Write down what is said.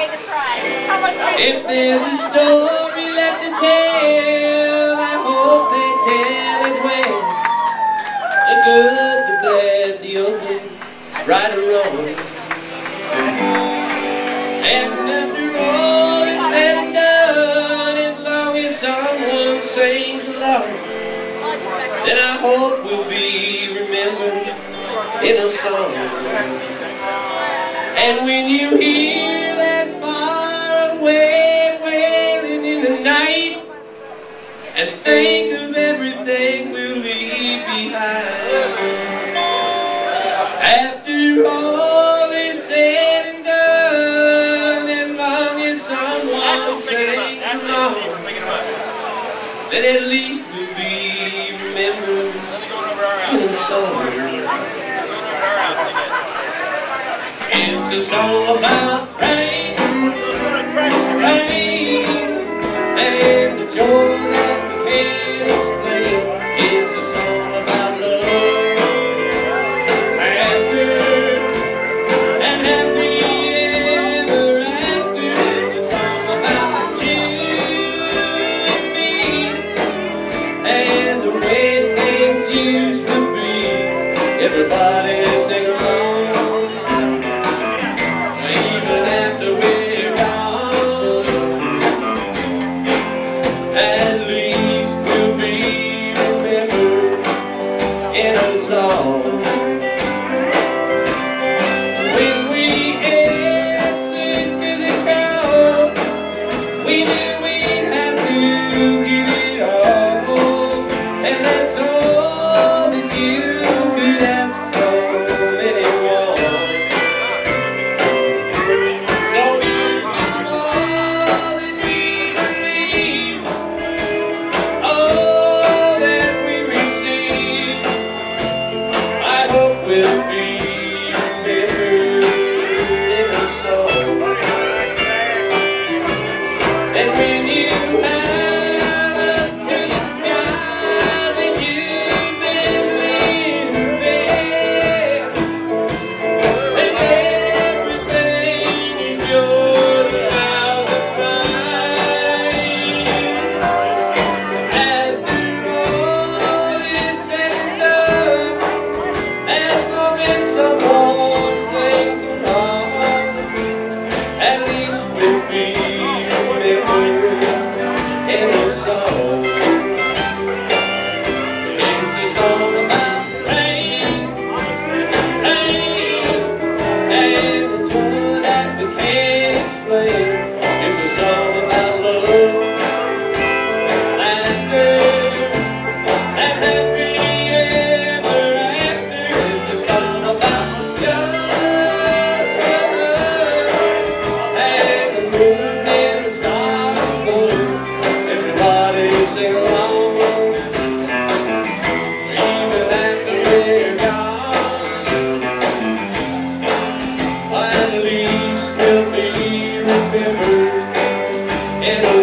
If there's a story left to tell, I hope they tell it well. The good, the bad, the ugly, right or wrong. And after all is said and done, as long as someone sings along, then I hope we'll be remembered in a song. And when you hear think of everything we'll leave behind. After all is said and done, and long as someone sings along, then at least we'll be remembered. In a song. It's a song about Everybody sing along. Even after we're gone, at least we'll be remembered in a song. Pedro.